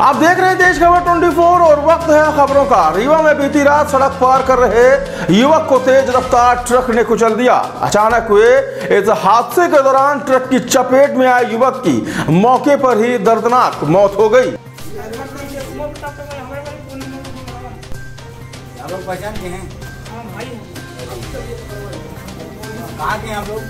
आप देख रहे हैं देश खबर 24 और वक्त है खबरों का। रीवा में बीती रात सड़क पार कर रहे युवक को तेज रफ्तार ट्रक ने कुचल दिया। अचानक हुए इस हादसे के दौरान ट्रक की चपेट में आए युवक की। मौके पर ही दर्दनाक मौत हो गई। पहचान हैं? लोग?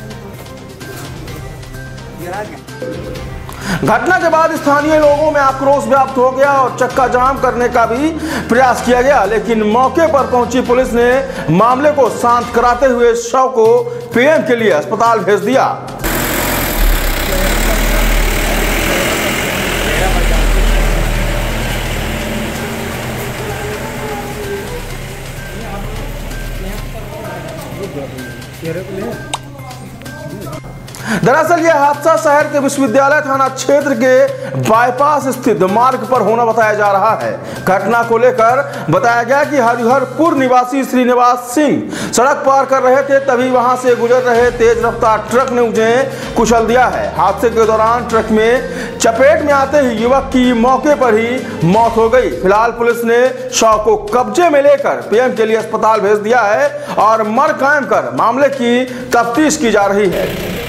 घटना के बाद स्थानीय लोगों में आक्रोश व्याप्त हो गया और चक्का जाम करने का भी प्रयास किया गया, लेकिन मौके पर पहुँची पुलिस ने मामले को शांत कराते हुए शव को पीएम के लिए अस्पताल भेज दिया। दरअसल यह हादसा शहर के विश्वविद्यालय थाना क्षेत्र के बाईपास स्थित मार्ग पर होना बताया जा रहा है। घटना को लेकर बताया गया कि हरिहरपुर निवासी श्रीनिवास सिंह सड़क पार कर रहे थे, तभी वहाँ से गुजर रहे तेज रफ्तार ट्रक ने उन्हें कुचल दिया है। हादसे के दौरान ट्रक में चपेट में आते ही युवक की मौके पर ही मौत हो गई। फ़िलहाल पुलिस ने शव को कब्जे में लेकर पीएम के लिए अस्पताल भेज दिया है और मर कायम कर मामले की तफ्तीश की जा रही है।